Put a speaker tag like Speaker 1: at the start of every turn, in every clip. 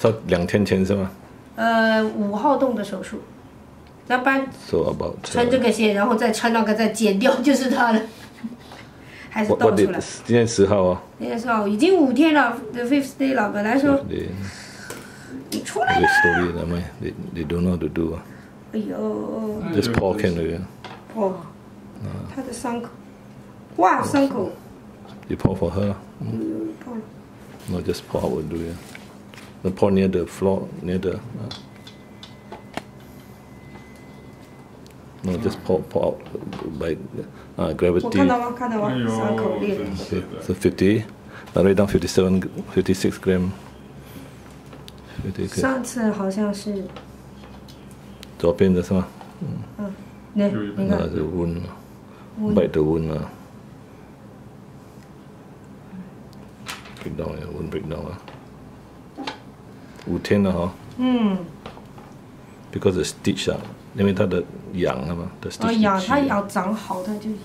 Speaker 1: 说两天前是吗
Speaker 2: 呃，五号动的手术，那不然
Speaker 1: ？So about
Speaker 2: 穿这个鞋，然后再穿那个再剪掉就是它了，还是
Speaker 1: what
Speaker 2: 倒
Speaker 1: what
Speaker 2: 出
Speaker 1: did
Speaker 2: 来。
Speaker 1: 今天十号啊
Speaker 2: 那个时候已经五天了，the fifth day 了。本来说
Speaker 1: they
Speaker 2: 你出来
Speaker 1: they
Speaker 2: 了
Speaker 1: ，story 他们 they they don't know how to do 啊
Speaker 2: 哎呦
Speaker 1: ，just pour can 那个
Speaker 2: 哦，他的伤口，哇，伤口
Speaker 1: you pour for her。no just pour out will do yeah the pour near the floor near the uh, no just pour pour out by uh,
Speaker 2: 我
Speaker 1: gravity
Speaker 2: 看到吗？看到吗
Speaker 3: 哎？呦，
Speaker 2: 伤口裂的。
Speaker 3: 真是
Speaker 1: Okay,
Speaker 3: 的。
Speaker 1: so 50 now write down 57 56 gram 50 gram
Speaker 2: 上次好像是，
Speaker 1: 左边的是吗？
Speaker 2: 那
Speaker 3: 有一
Speaker 2: 你看
Speaker 1: 那是 wound bite the wound 啊 Breakdown 呀 wound breakdown 啊五天了哈
Speaker 2: 嗯
Speaker 1: ，because the stitch 啊因为它的痒了嘛的 stitch
Speaker 2: 哦痒，它
Speaker 1: 痒
Speaker 2: 痒长好，它就痒。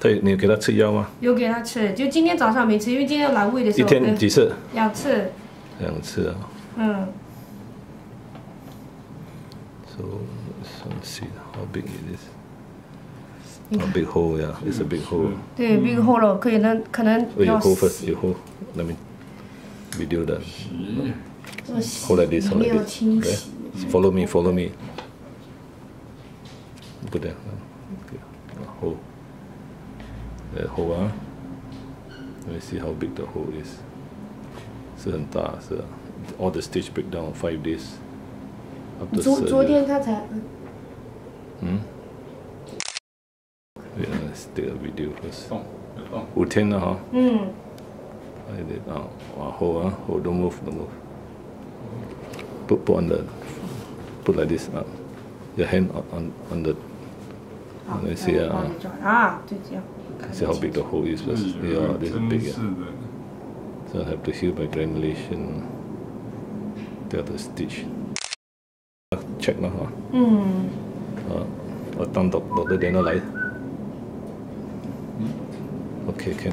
Speaker 1: 它你有给它吃药吗？
Speaker 2: 有给它吃，就今天早上没吃，因为今天来喂的时候，一
Speaker 1: 天几次？
Speaker 2: 两次，
Speaker 1: 两次啊
Speaker 2: 嗯
Speaker 1: ，so let's see how big it is how big hole yeah it's a big hole
Speaker 2: 对，
Speaker 1: 嗯
Speaker 2: 病后了，可以能可能
Speaker 1: Oh, you
Speaker 2: 要
Speaker 1: hold first. You hold. Let me video that.
Speaker 2: 这么洗
Speaker 1: Hold like this.
Speaker 2: 没
Speaker 1: Hold
Speaker 2: 有
Speaker 1: like
Speaker 2: 清
Speaker 1: this.
Speaker 2: 洗
Speaker 1: Okay. Follow me. Follow me. Put there. Okay. Hold. That hole 啊。Let me see how big the hole is. 是很大，是啊 All the stitch break down five days. After
Speaker 2: 昨
Speaker 1: surgery.
Speaker 2: 昨天他才，
Speaker 1: 嗯。 Wait, let's take a video first.
Speaker 3: 动，有动。
Speaker 1: 五天了哈。
Speaker 2: 嗯，
Speaker 1: Like that. Uh, uh, hold, uh, hold, don't move, don't move. Put, put on the, put like this. Uh, your hand on, on, on the,
Speaker 2: 好，
Speaker 1: let me see
Speaker 2: 那我
Speaker 1: uh,
Speaker 2: 帮你抓啊，就这样，
Speaker 1: see how big the hole is
Speaker 3: 哎
Speaker 1: first.
Speaker 3: 呦
Speaker 1: Yeah, this is
Speaker 3: 真
Speaker 1: big.
Speaker 3: 是
Speaker 1: Yeah.
Speaker 3: 的。
Speaker 1: So I have to heal by granulation. The other stitch. Uh, Check 了哈。
Speaker 2: 嗯，
Speaker 1: 啊，我当 doc doctor 点都 嚟。OK，can。